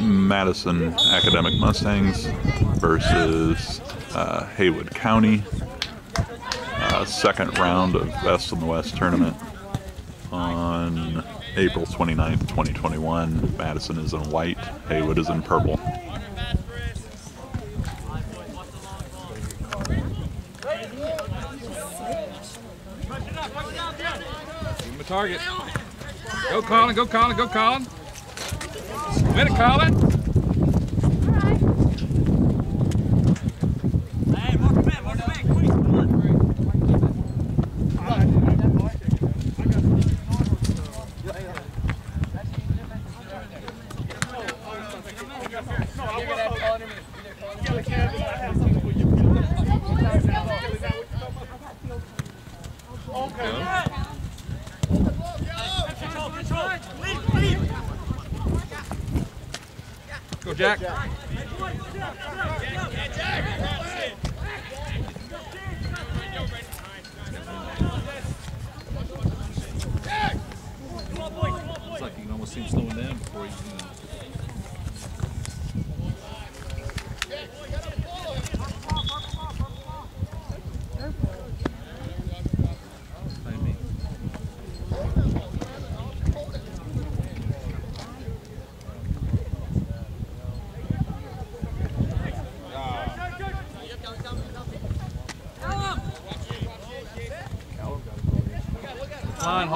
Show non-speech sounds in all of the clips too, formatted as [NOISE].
Madison Academic Mustangs versus uh, Haywood County. Uh, second round of Best in the West tournament on April 29th, 2021. Madison is in white, Haywood is in purple. target. Go Colin, go Colin, go Colin. Win it, Colin.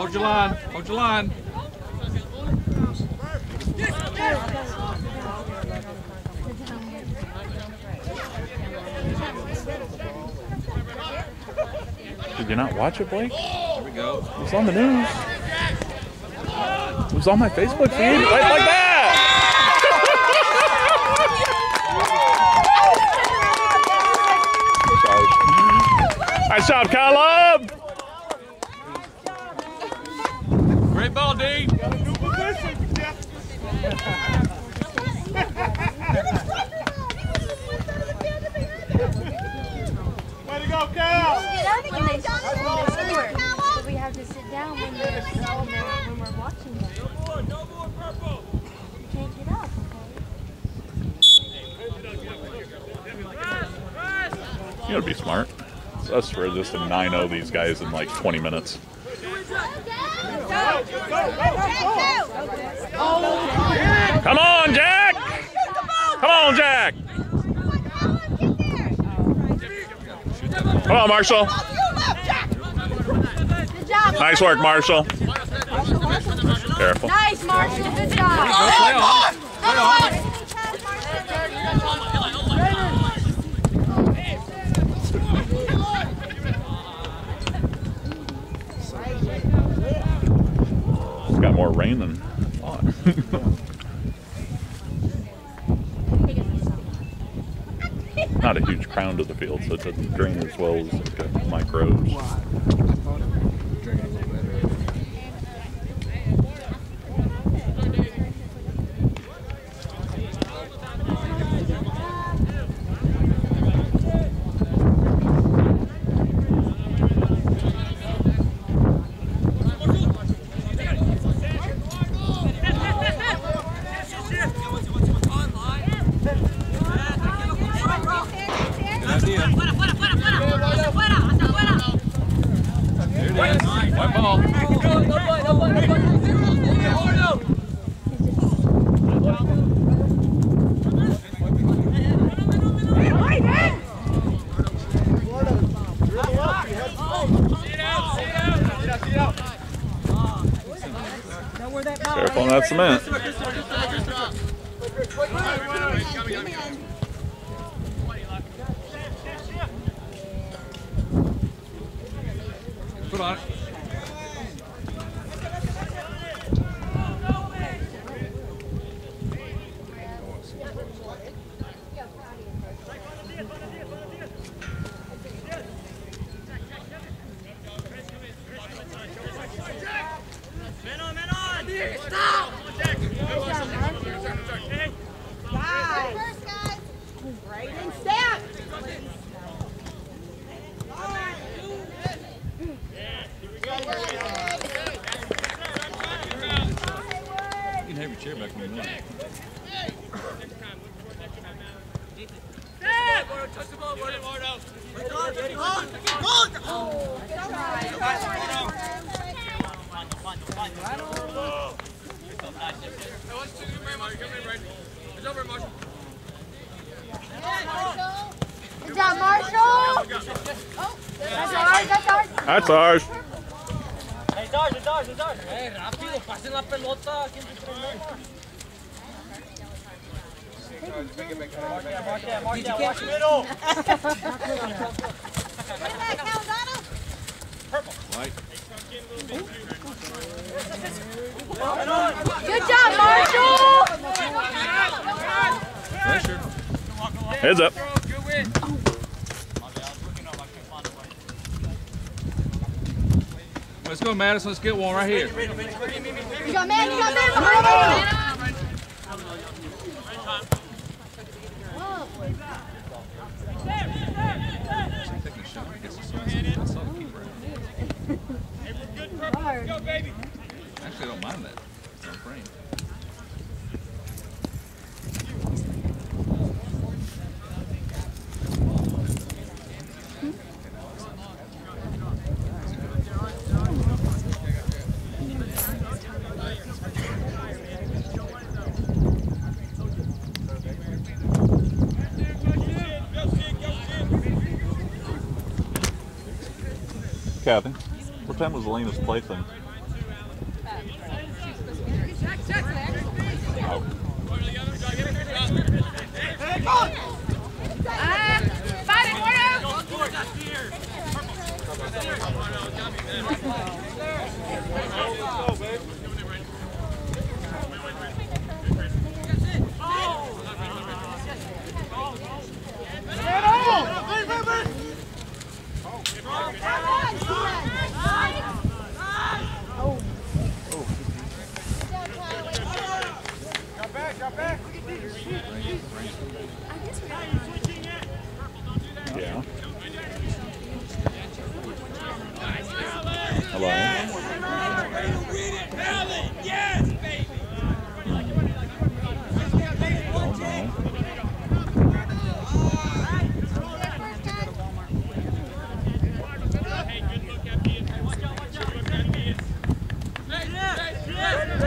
Hold your line, hold your line. Did you not watch it, Blake? Here we go. It was on the news. It was on my Facebook feed. Right like that! [LAUGHS] nice job, Caleb! Great ball, D. Way to go, Cal! When they, when they score, we have to sit down when, they're, when, they're, when we're watching them. You can't get up, okay? You gotta be smart. It's us for just to 9-0 these guys in like 20 minutes. Come on, Jack! Come on, Jack! Come on, Marshall. Nice work, Marshall. Careful. Nice, Marshall. Good Play job. on. Play on. Got more rain than I thought. [LAUGHS] Not a huge crown to the field, so it doesn't drain as well as like a micros. Good job, Marshall. That's ours. That's ours. That's ours. Es ours, es ours, es ours. Eh, rápido, pasen la pelota. ¿Quién te primero? Marcia, Marcia, watch middle. White. Good job, Marshall. Pressure. Heads up. Let's go, Madison. Let's get one right here. You got man. You got man behind you. Taking a shot. Gets the sun. I saw the keeper. Hard. Actually, I don't mind that. It's on frame. Kathy, what time was Elena's plaything? Oh, yeah. Hello. Don't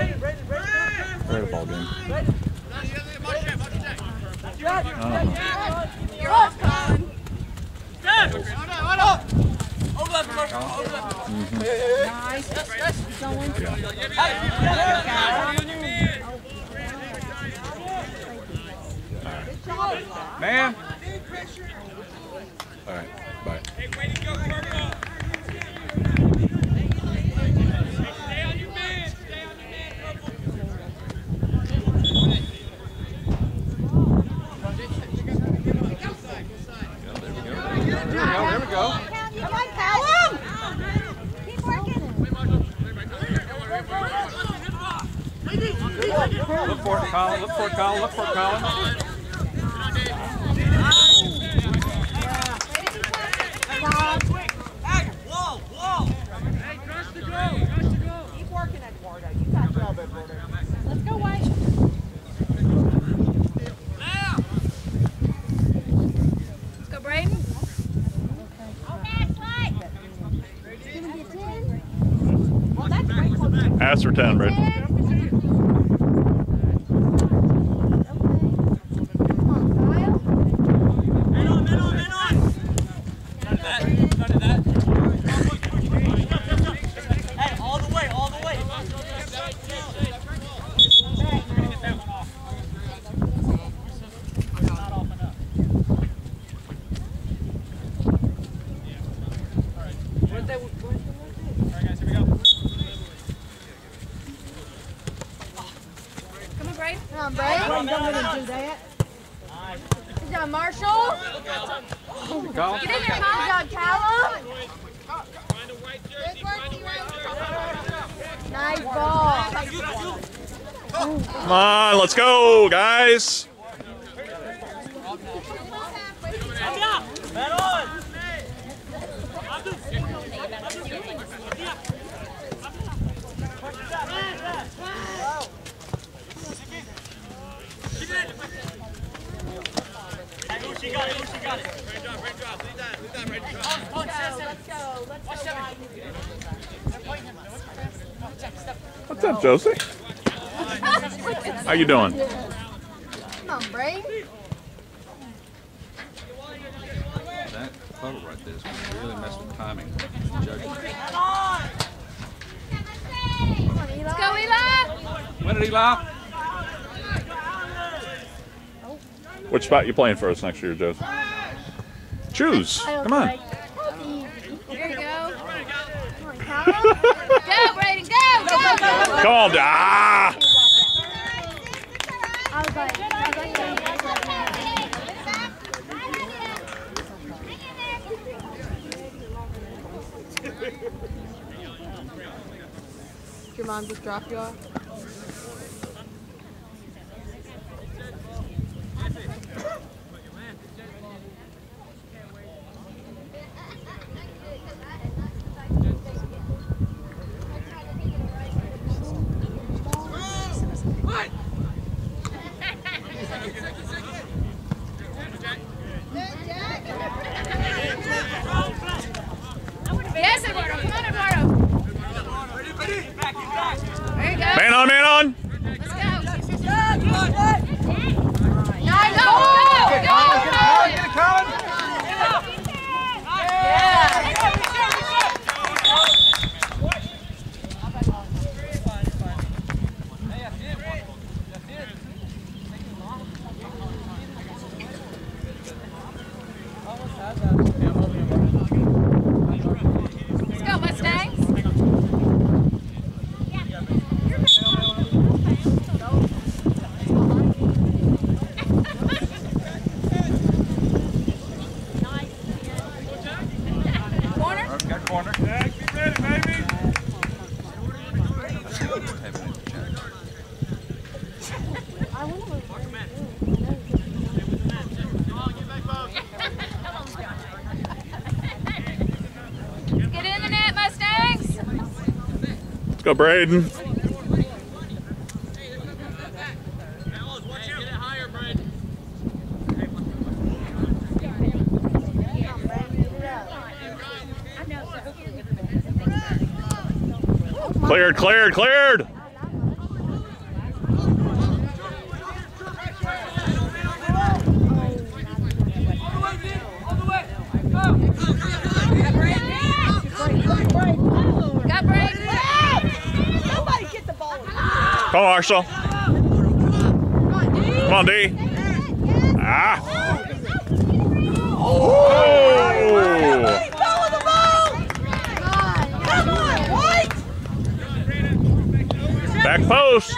know. Right a ball game. Uh-huh. Man. All right. Bye. There we go. Come on, Callum. Keep working. Look for it, Colin. Look for it, Colin. Look for it, Let's go, White Braden. Gonna be a 10. Well, that's great. Ask for 10, Brad. Come on, Kyle. Hey, all the way, all the way. Come on, Braden. Come on, Braden. Don't let him do that. Good job, Marshall. Colin. Get in there, Mom. Good job, Callum. Nice ball. Come on, let's go, guys. Man on. got it. What's up, Josie? How you doing? Come on, Brain. That photo right there is going to really mess with timing. Judging. Come on, Let's go, Eli. Win it, Eli. Which spot you playing for us next year, Josie? Choose. Come on. Here you go. [LAUGHS] Come on, Kyle. Go, Braden. Go, go, go. Come on, ah! I was like, I was like, I was like, Your mom just drop you off. Yes, Eduardo. Come on, Eduardo. There you go. Man on, man on. Let's go. No, no, go, go, go. Let's go, Mustangs. Corner. Got corner. Jack, be ready, baby. I wonder what Get in the net, Mustangs. Let's go, Braden. Cleared, cleared, cleared. Marshall. Come on, D. Ah. Oh. Back post.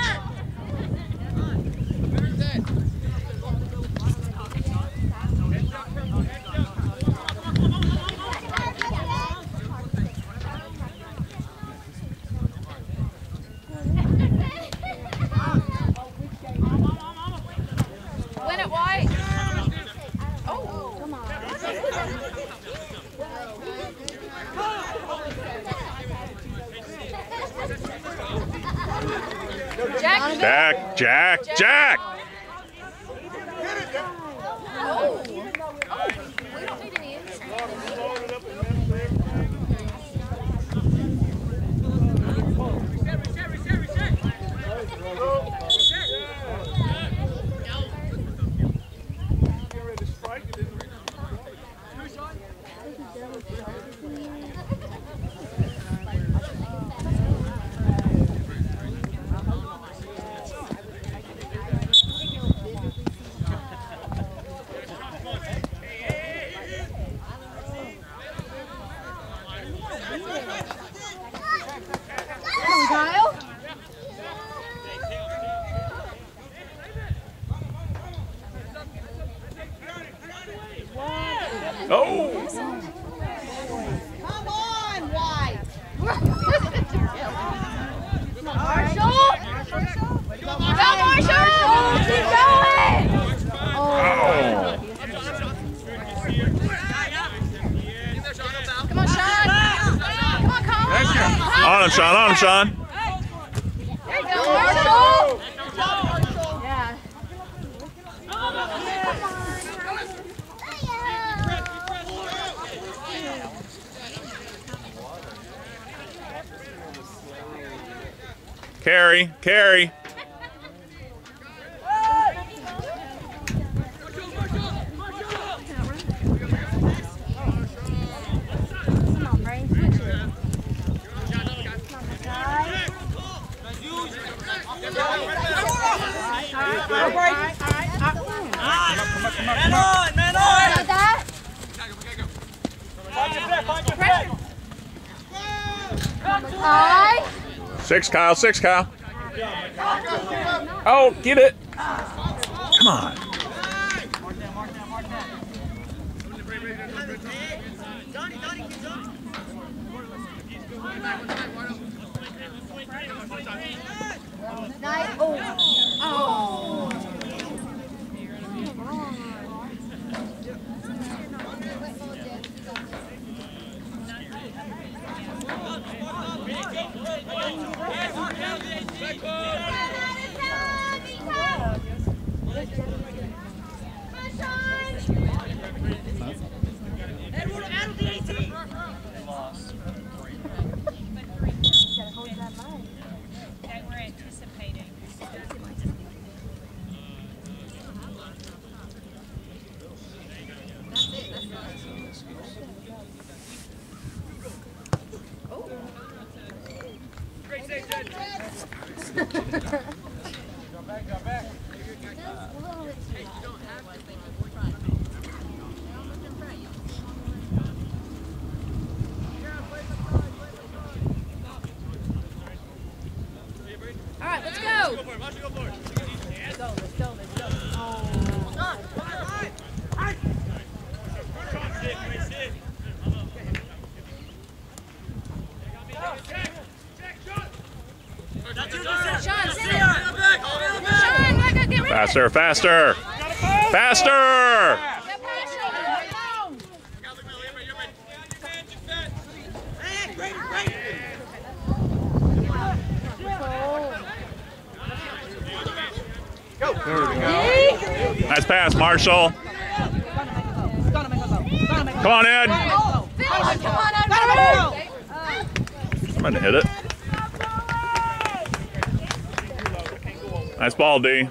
Win it, White. Oh. Come on. Jack. Jack, Jack, Jack. Oh. Oh. We don't need any ins. Get ready to strike it. isn't it? Kyle. Oh. Come on, White. Marshall. Go, Marshall. Keep going. Oh. Come on, Sean. Come on, Colin. On him, Sean. Six, Kyle. Six, Kyle. Oh, get it. Faster, faster! Faster! Nice pass, Marshall. Come on, Ed. I'm going to hit it. Nice ball, D.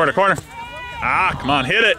Corner, corner. Ah, come on, hit it.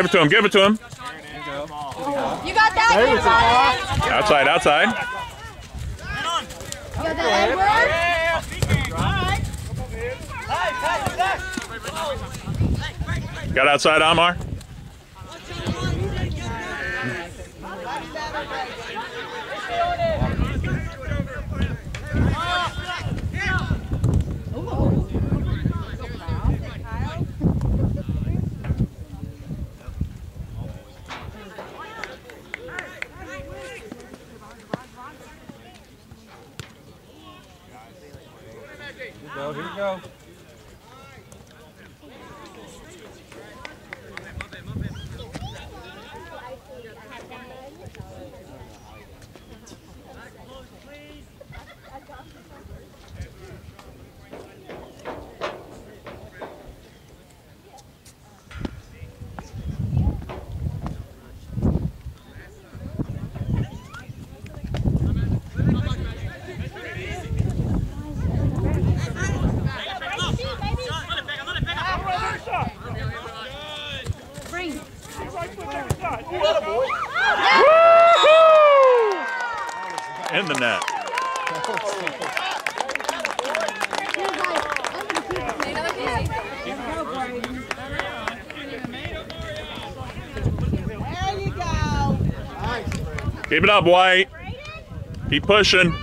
Give it to him. Give it to him. You got that, Outside, outside. You got that, Edward. Got outside, Amar. Keep it up, White. Keep pushing.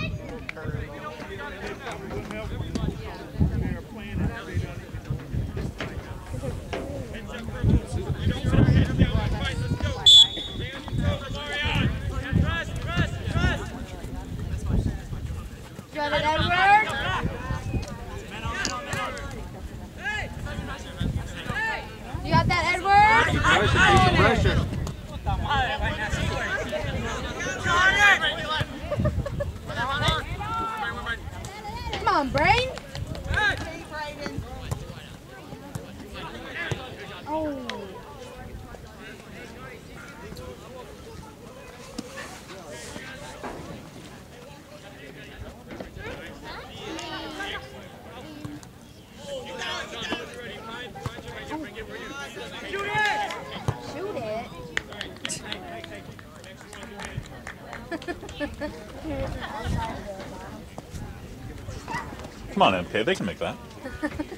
Come on, MP. they can make that. [LAUGHS]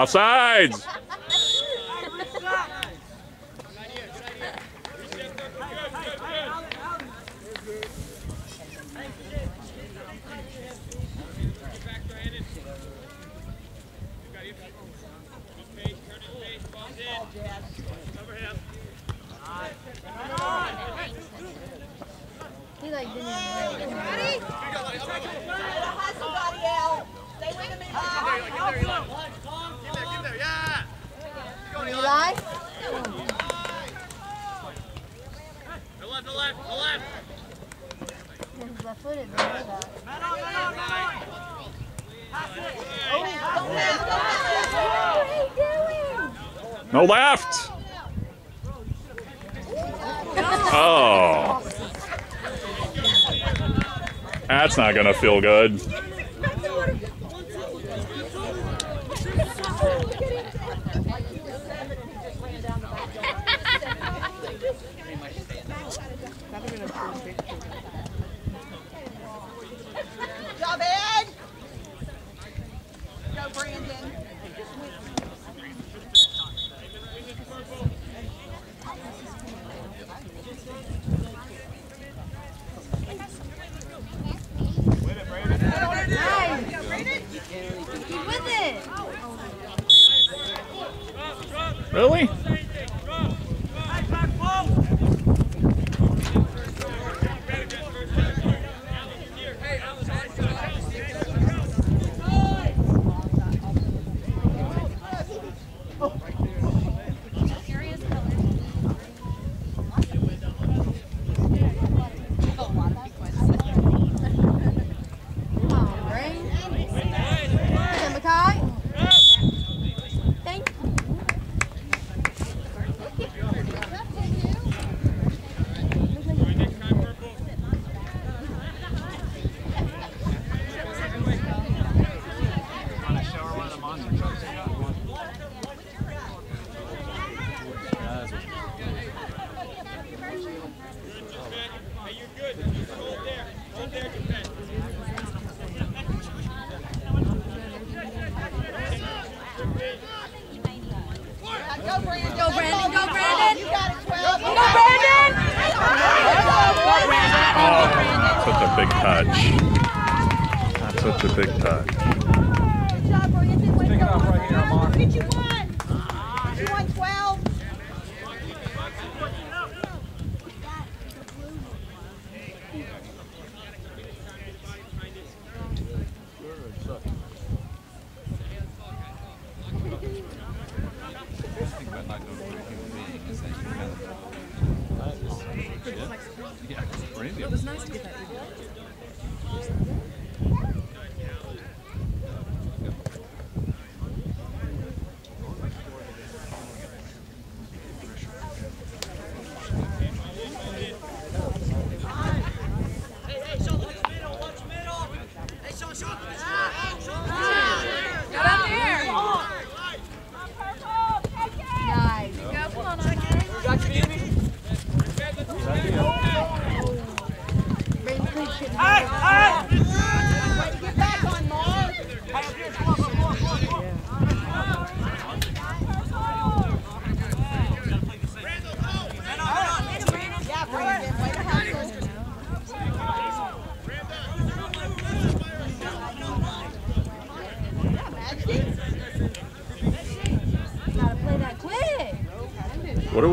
Offsides! He like didn't even Ready? Somebody out. They win a minute. Eli? The left, the left, the left. Left-footed, no left. Oh. That's not going to feel good.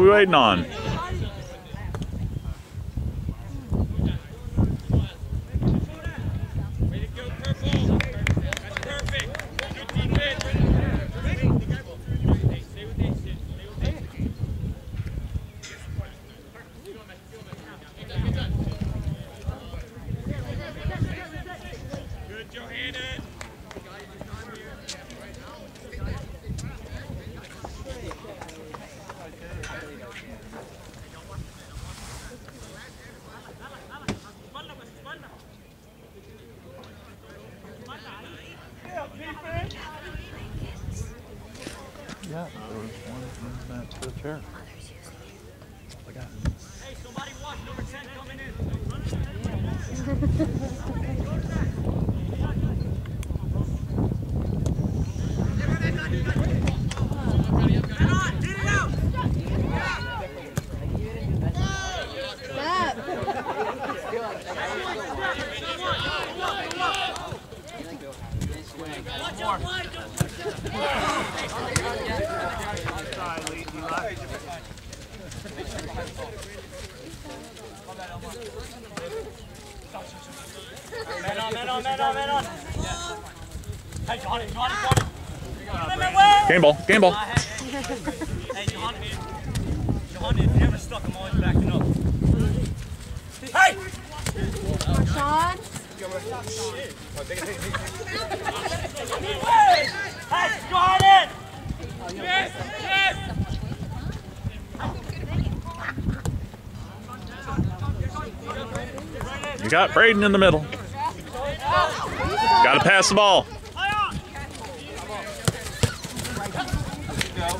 we waiting on? Game ball, game ball. Hey, Johan, Johan, if you ever stuck him always backing up. Hey! Sean? hey! Hey, got it! Yes, yes! You got Braden in the middle. Gotta pass the ball.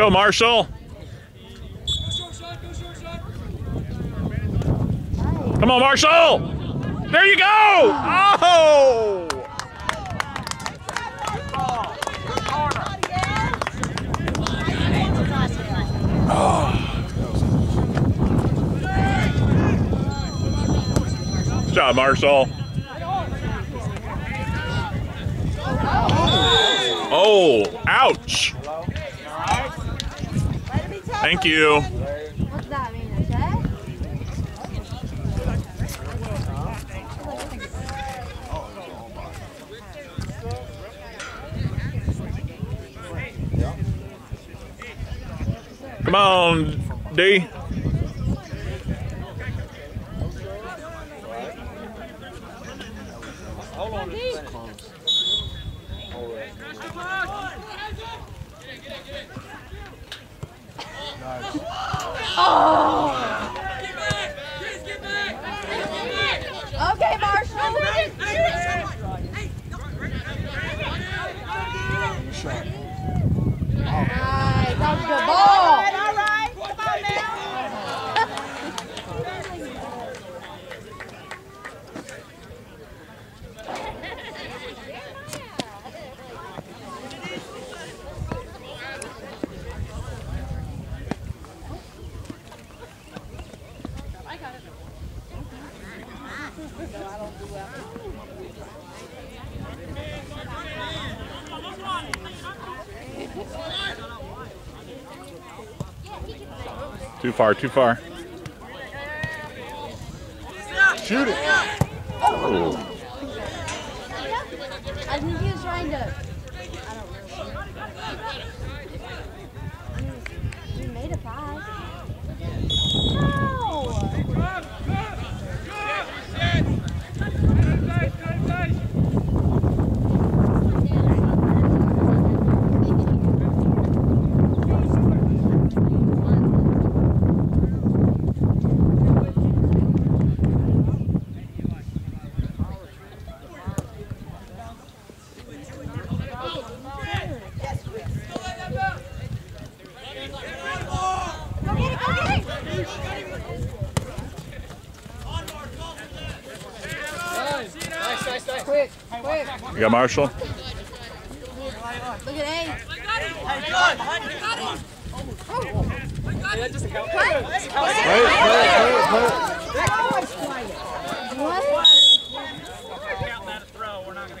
go, Marshall. Come on, Marshall. There you go. Oh! Good job, Marshall. Oh, ouch. Thank you. What's that mean? A check? Come on, D. far, too far. Shoot it. I think he was trying to. I don't know. He made a pass. No! Go get it, go get it. You Marshall? Look at A. It, it, it, it. Throw. We're not going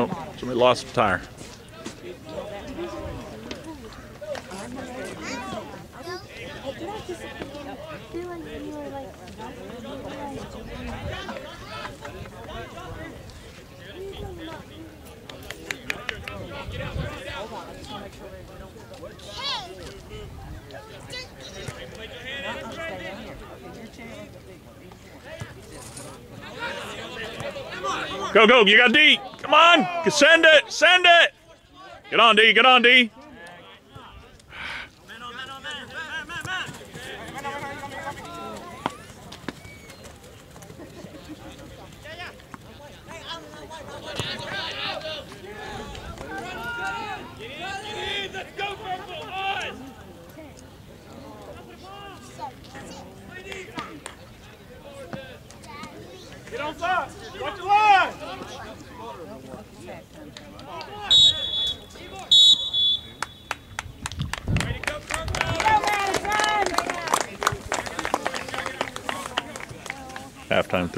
Oh, somebody lost a tire. Go, go. You got D. Come on. Send it. Send it. Get on, D. Get on, D.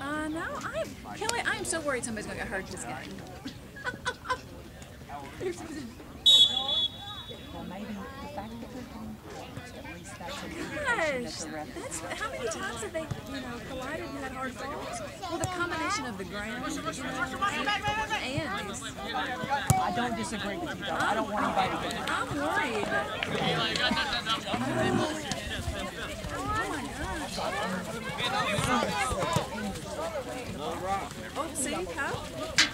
uh, no, I'm Kelly. I'm so worried somebody's gonna get hurt this game. Well, maybe the fact that they're going first, at least that's an Gosh, that's how many times have they, you know, collided and had hard falls? Well, the combination of the ground you and these. I don't disagree with you though. I don't want anybody to get hurt. I'm worried. Oh my gosh. Oh, see, Kyle?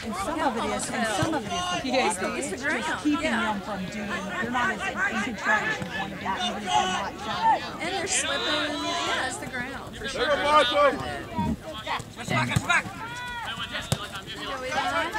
And some of it is, and some of it is the fault the, it's the just keeping yeah. them from doing. They're not as control as you want to even if they're not jumping. And they're slipping. Yeah, it's the ground for sure. Go, Marshall! Joey, behind.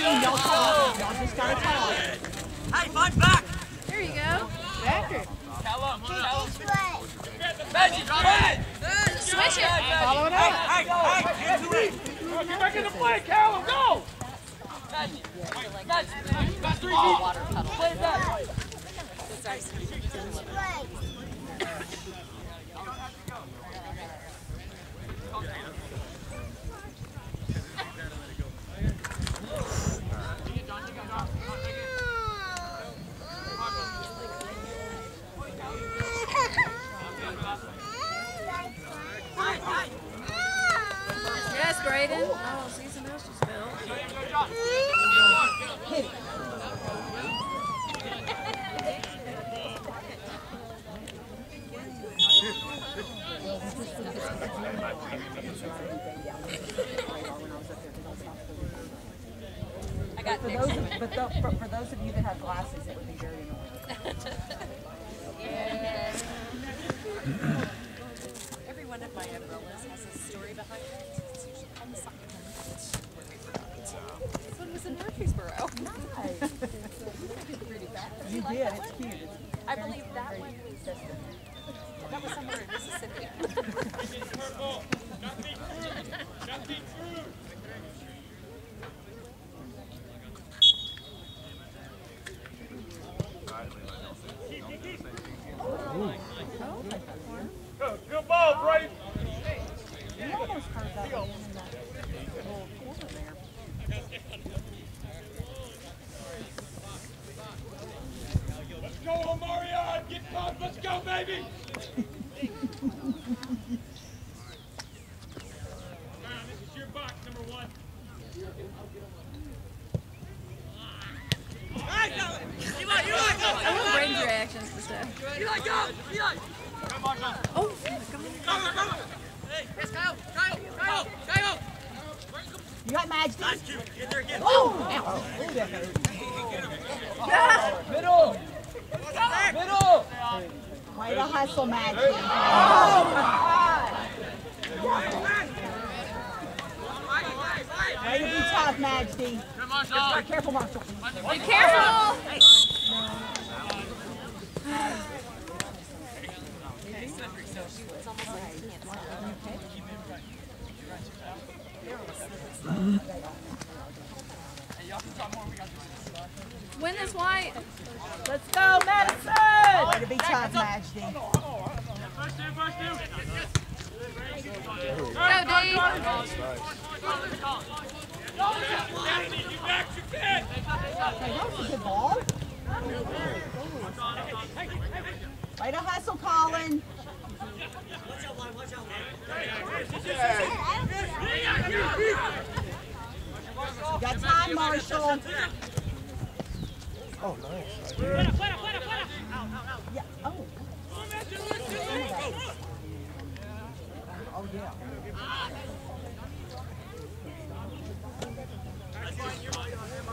Y'all talk. Y'all just gotta talk. Hey, find back! There you go. Magic, red! Switch it. Follow it up! Hey, hey, hey, get to it! Get back in the play, Callum, go! Magic! Magic! Got three feet! Play it back! Yes, Braden. Oh, see, something else just fell. For those, of, but tho- for, for those of you that have glasses, it would be very annoying. [LAUGHS]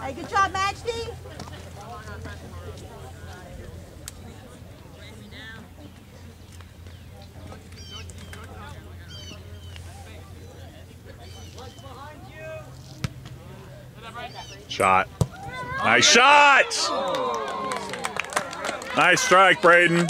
Hey, good job, Majesty. Shot. Nice shot! Nice strike, Braden.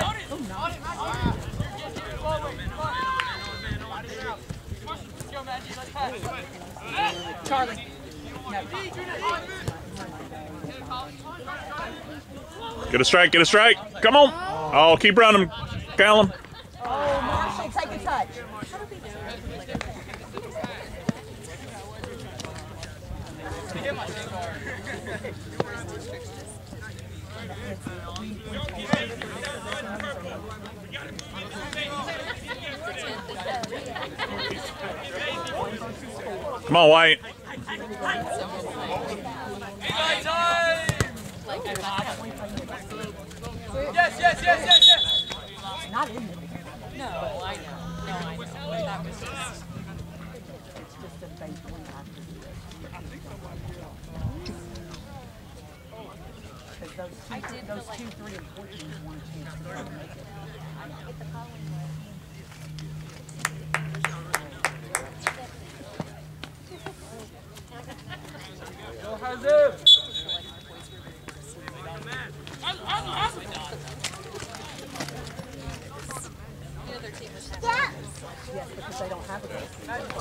Charlie. Get a strike, get a strike. Come on. Oh, keep running, Callum. Oh, Marshall, take a touch. Come on, White. Yes, yes, yes, yes, yes. Not in there. No, I know. No, I know. That was just. It's just a fake one after the Because I did those two, three, and fourteen.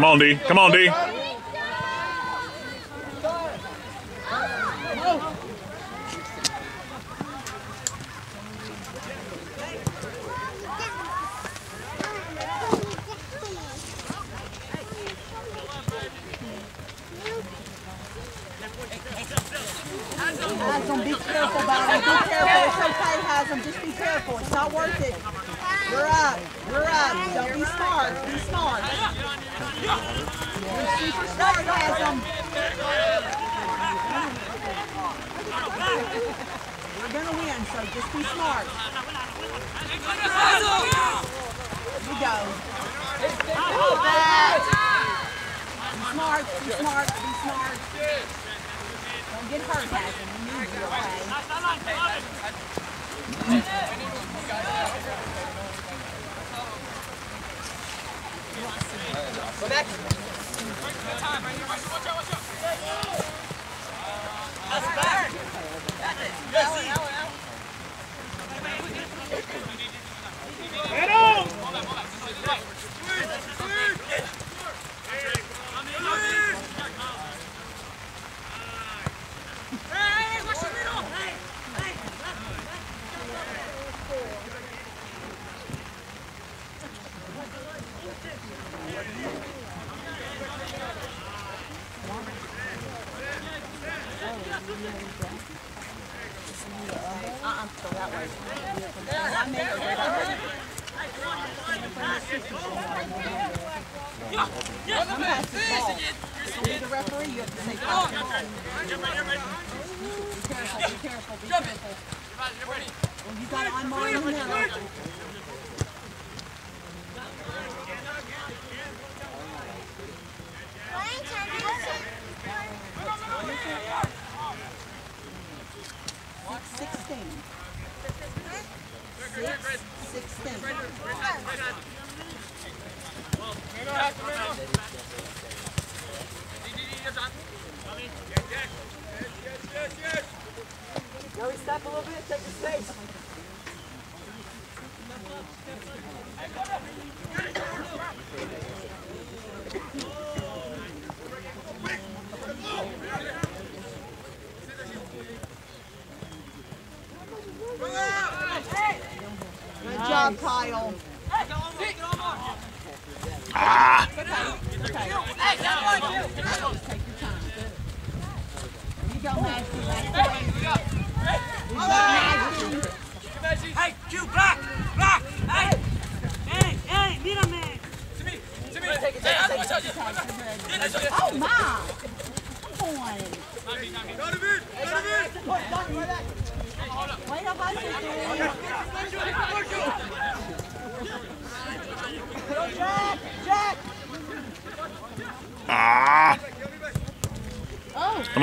Come on, D. Come on, D.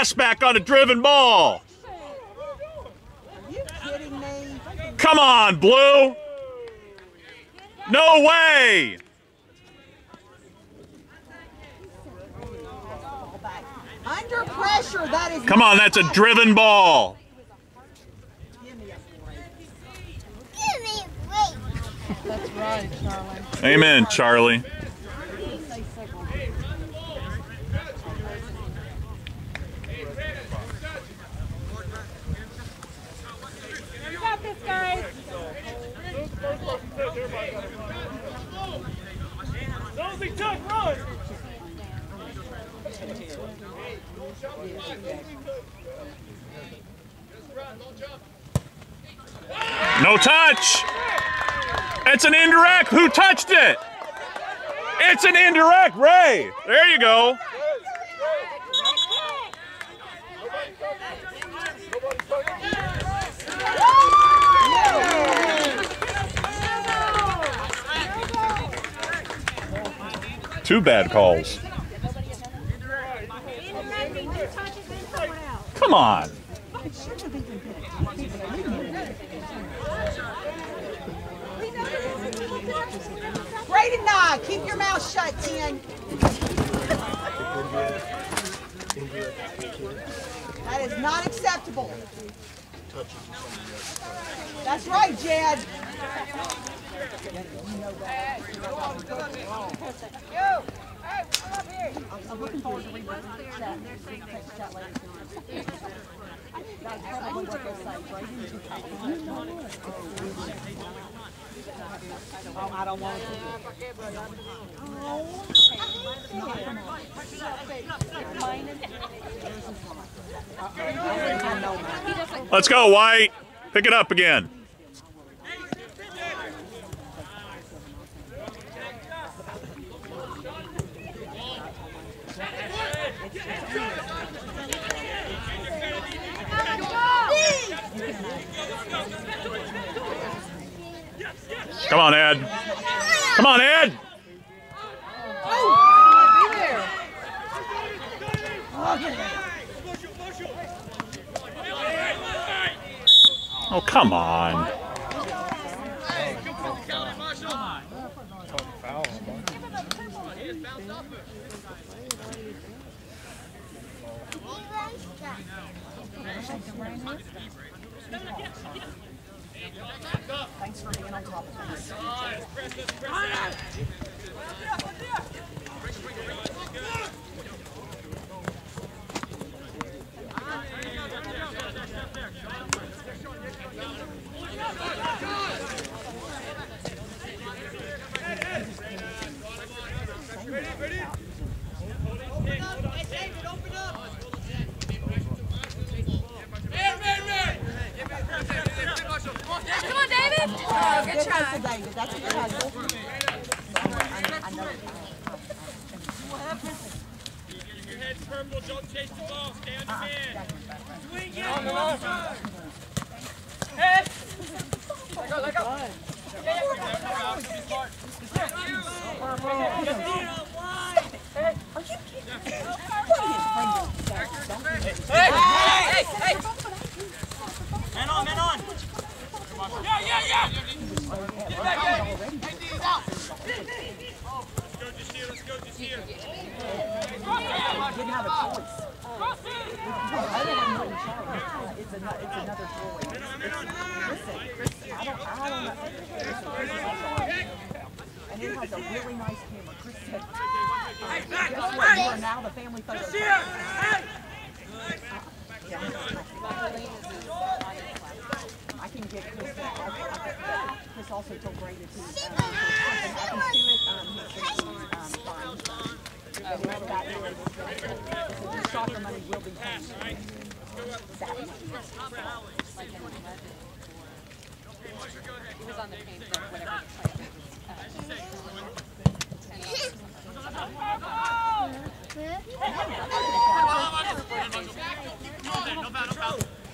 not a pass back on a driven ball. Are you kidding me? Come on, Blue. No way. Under pressure, that is. Come on, that's a driven ball. Give me a That's right, Charlie. Amen, Charlie. No touch. It's an indirect. Who touched it? It's an indirect, Ray. There you go. Two bad calls. Come on. Braden Nye, keep your mouth shut, Ten. That is not acceptable. That's right, Jed. I'm looking forward to reading that. That Let's go, White. Pick it up again. Come on, Ed. Come on, Ed. Oh, come on. Good Good try. hustle, David. That's a good hustle. I, I know. Your head's purple, don't chase the ball, stay on your man. Swing it! Man now the family photo. Just here! Hey! I can get Chris that also, but also told Brady to, um, if something happens to it, um, he's gonna be, um, fined. And if that is, if the soccer money will be paid. He was on the paint for whatever.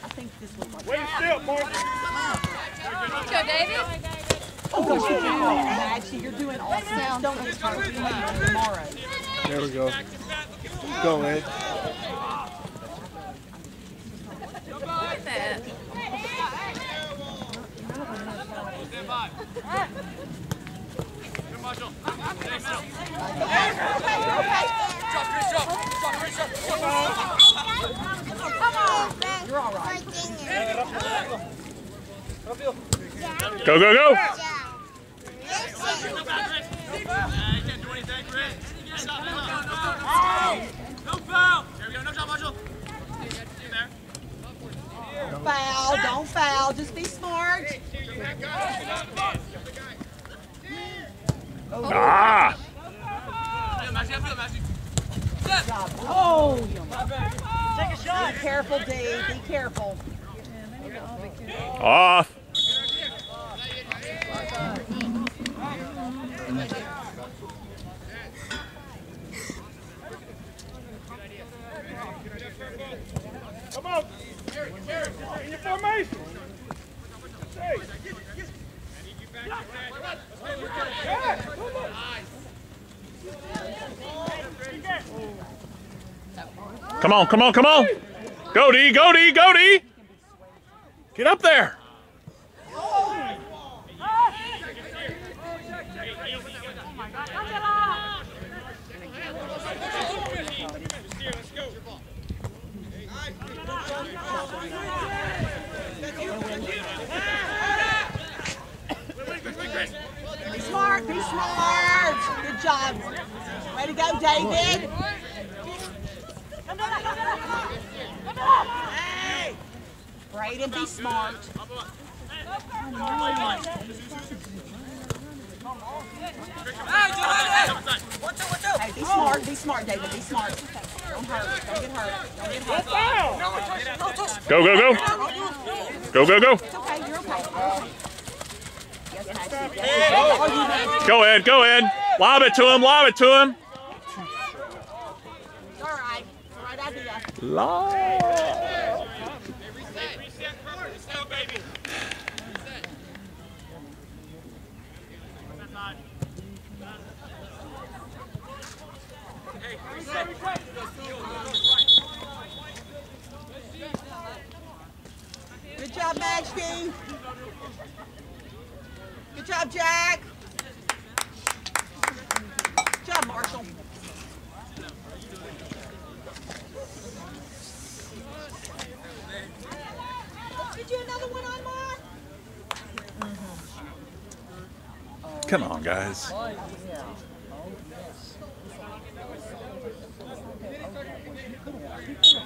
I think this was like. Wait still, Mark. Go, David. Oh, gosh, oh, you're doing all Maxie. You're doing all sounds. Don't get hurt. You might tomorrow. There we go. Go, Ed. Look at that. You're all right. Go, go, go! Foul, don't foul, just be smart. Ah! Oh. Be careful, Dave. Be careful. Off! Come on. In your formation. Hey. Come on, come on, come on! Go D, go D, go D! Get up there! Be smart, be smart. Good job. Way to go, David. Hey. Braden, be smart. Hey, be smart, be smart, David, be smart. Don't hurt, don't get hurt, don't get hurt. Go, go, go! Go, go, go! It's okay, you're okay. You're okay. Yes, Maxie. Yes, Maxie. All you need. Go Ed, go Ed! Lob it to him, lob it to him! Lob! Good job, Maxie. Good job, Jack. Good job, Marshall. Did you another one on Mark? Mm-hmm. Come on, guys. Oh, oh,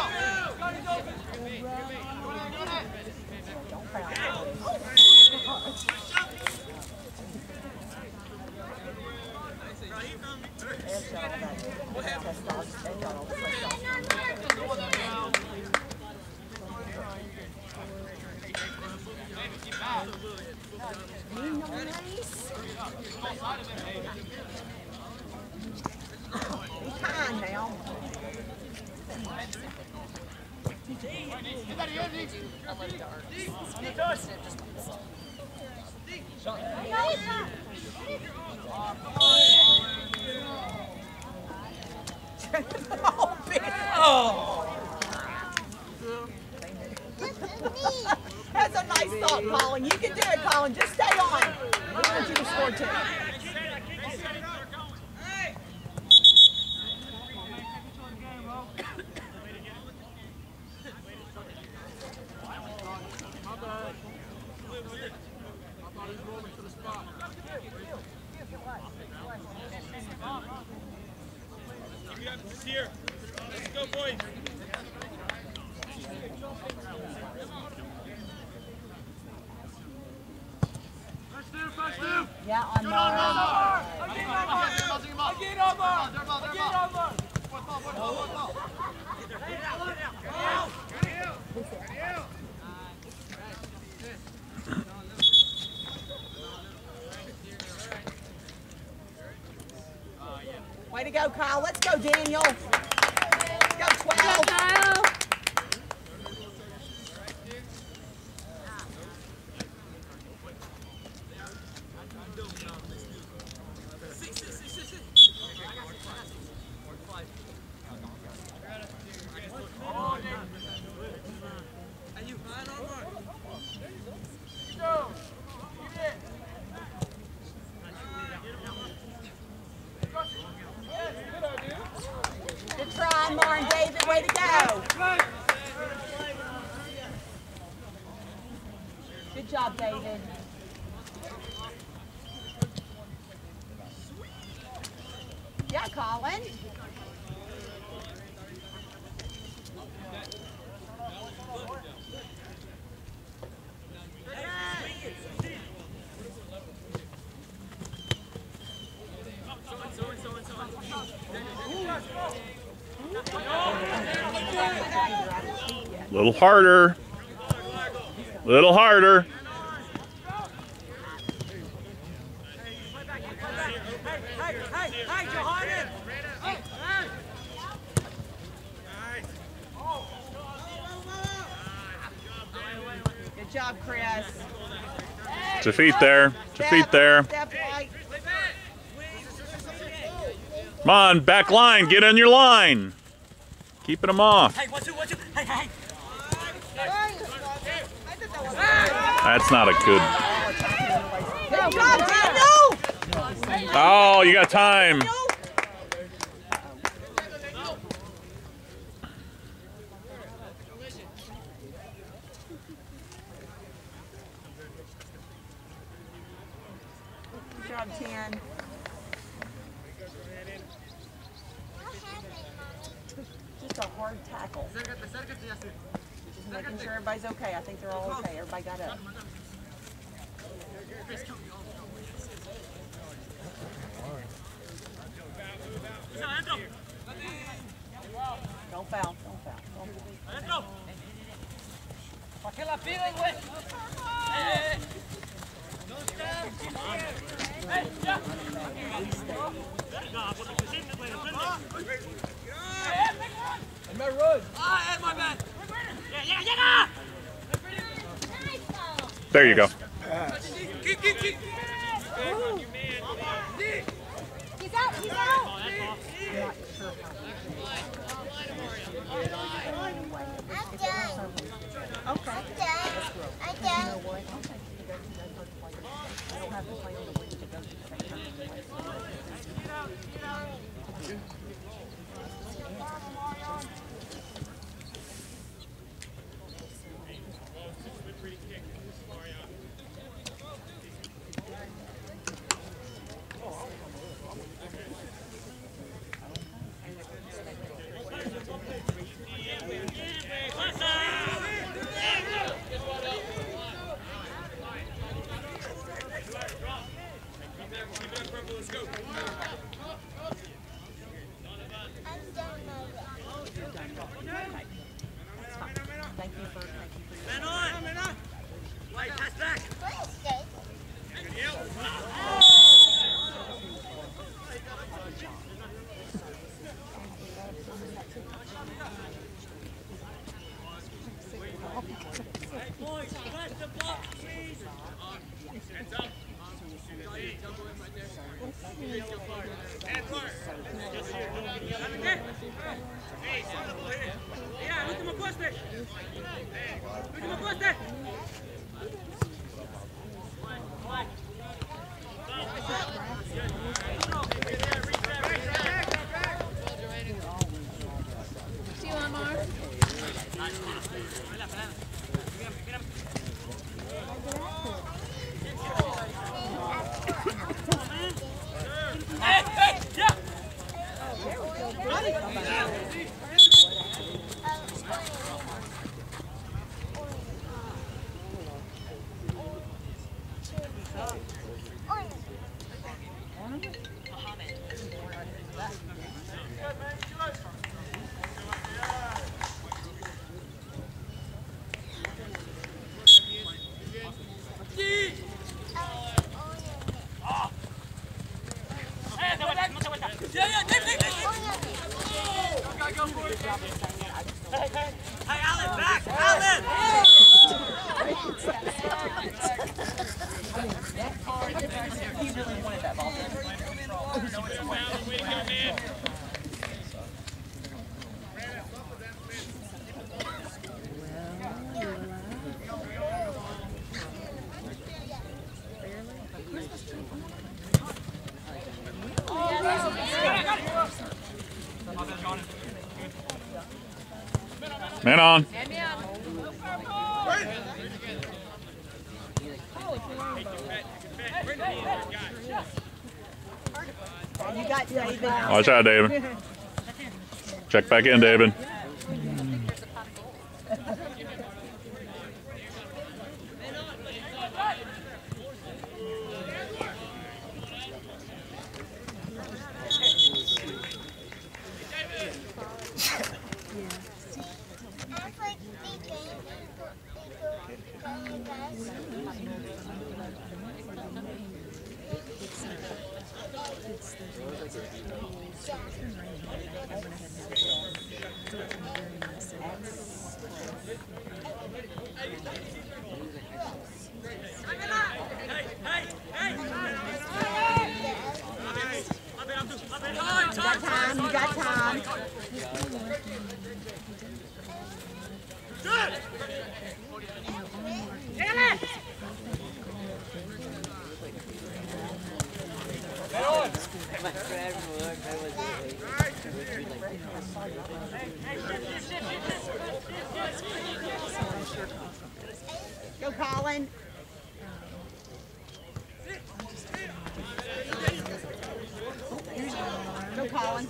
oh, big- That's a nice thought, Colin. You can do it, Colin. Just stay on. I want you to score two. Kyle. Let's go, Daniel. little harder. Little harder. Good job, Chris. Defeat there. defeat there. Come on, back line. Get on your line. Keeping them off. That's not a good. Oh, you got time. And on. Watch out, David. Check back in, David. Colin.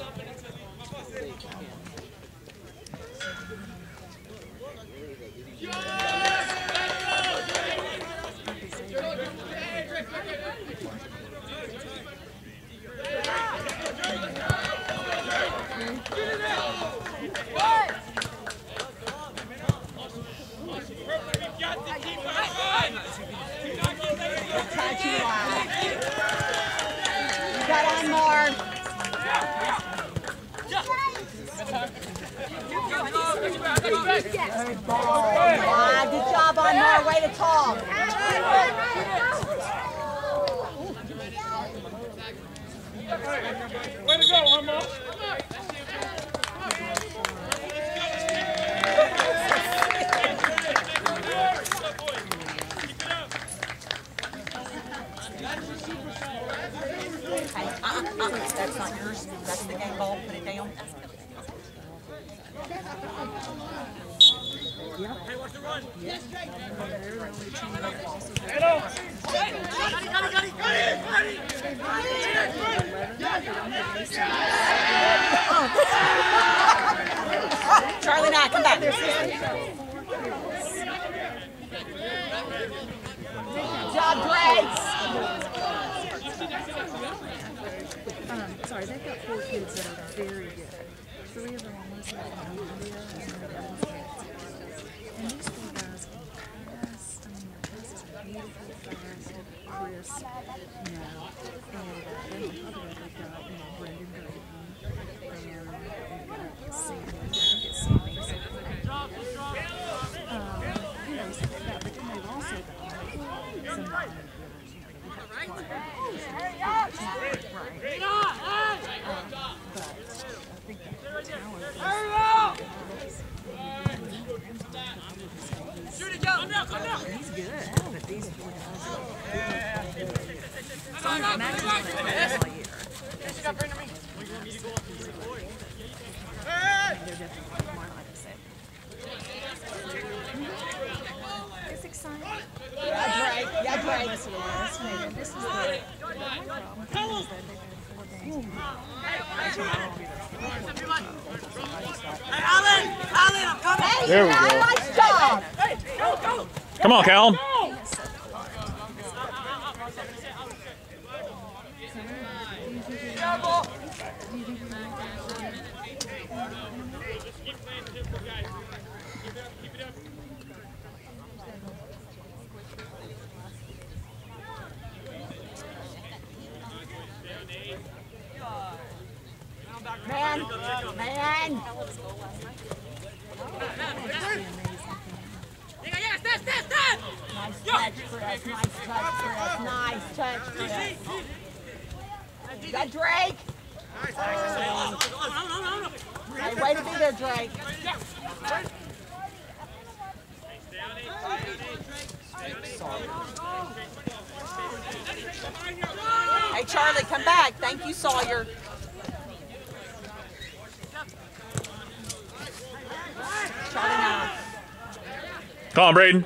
Come on, Callum. Man, man. Touch, Chris. Nice touch, Chris. Nice touch, Chris. You got Drake. Hey, way to be there, Drake. Hey, Charlie, come back. Thank you, Sawyer. Charlie, now. Come on, Braden.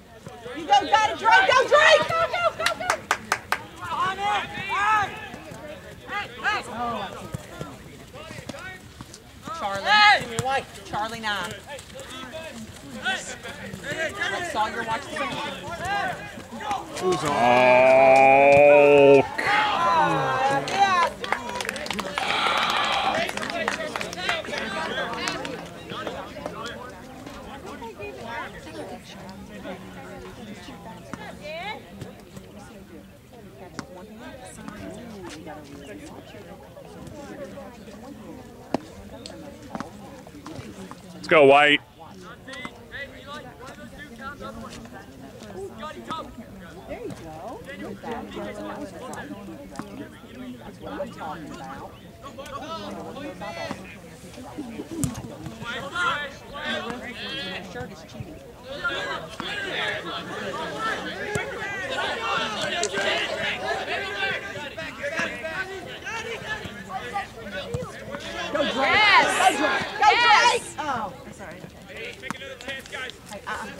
You go, got it, Drake. Go, Drake. Go, go, go, go. Charlie. Charlie now. Let Sawyer watch the game. Oh. Yeah. Let's go, White. There you go. Look at that. That's what I'm talking about. Shirt is cheating. Go Drake. Go Drake. Go Drake. Oh, sorry. Hey, uh, uh,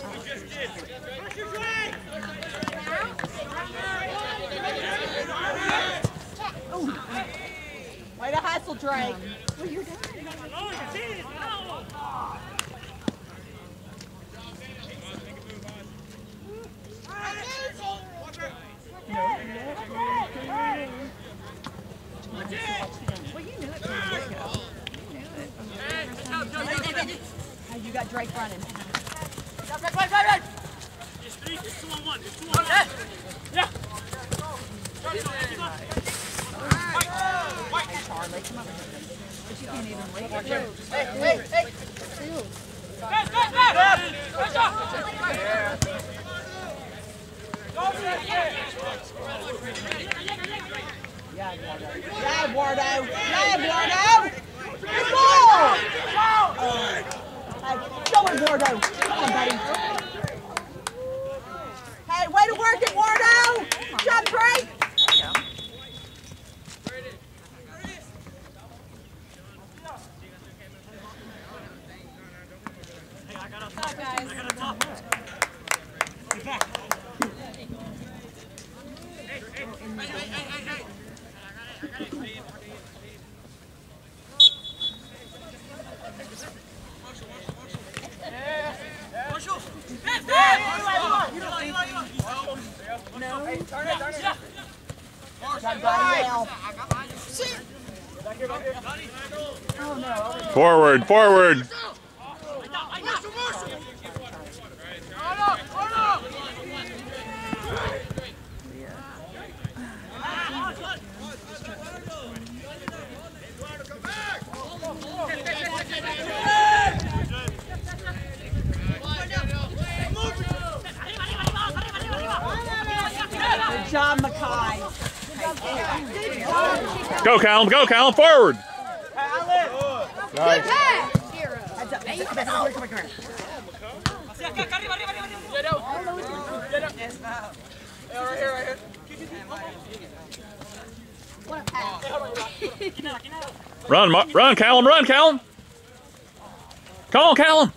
Way to hustle, Drake. Hey, you got Drake running. Charlie, come over here. But you can't even wait. Yeah, Eduardo. Yeah, Eduardo. Good ball. Hey, go, Eduardo. Come on, buddy. Hey, way to work, Eduardo. Good job, Drake. Got body well. Forward, forward. Good job, Makai. Go, Callum. Go, Callum. Forward. Nice. Heads up. Come here, come here, come here. Run, Mar- run, Callum. Run, Callum. Come on, Callum.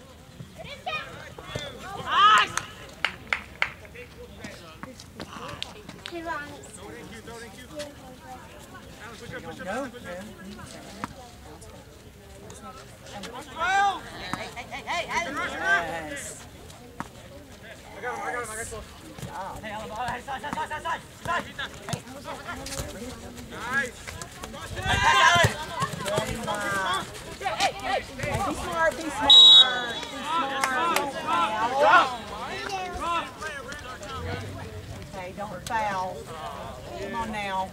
No, no. Yes. Hey, Alan, hey. Hey, pass, Alan. Ready, Ma. Hey, foul. Okay, don't foul. Come on now.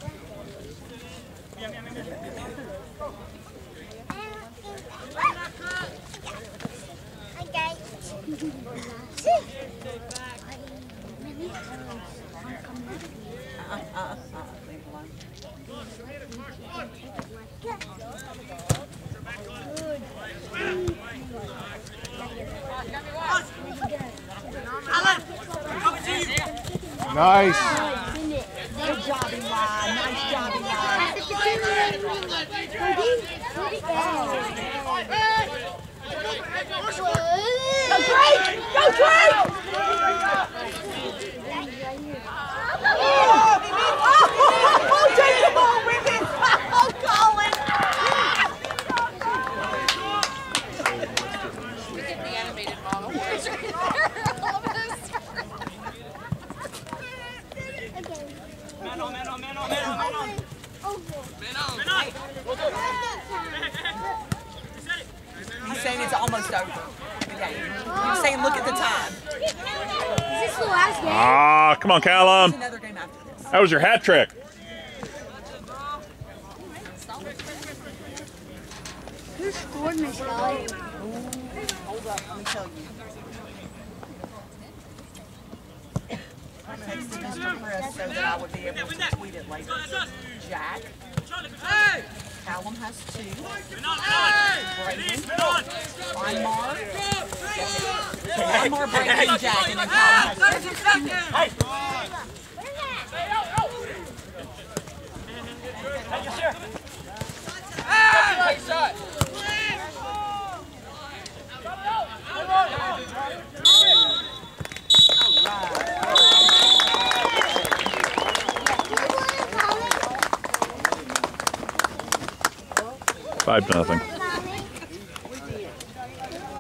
Uh, uh, uh, leave it alone. Nice. Good job, Eli. Nice job, Eli. Go Drake! Go Drake! Oh, take the ball with it! Oh, Colin! We get the animated model. Where's your Man on, man on, man on, man on, man on. He's saying it's almost over. The game. He's saying look at the time. Is this the last game? Ah, come on, Callum. Another game after this. That was your hat trick. Who scored, Miss Kelly? Hold up, let me tell you. I texted Mr. Chris so that I would be able to tweet it later. Jack. Callum has two. Brayden. Einmar. Einmar, Brayden, and Jack, and then Callum has two. Hey, yes, sir. Five nothing.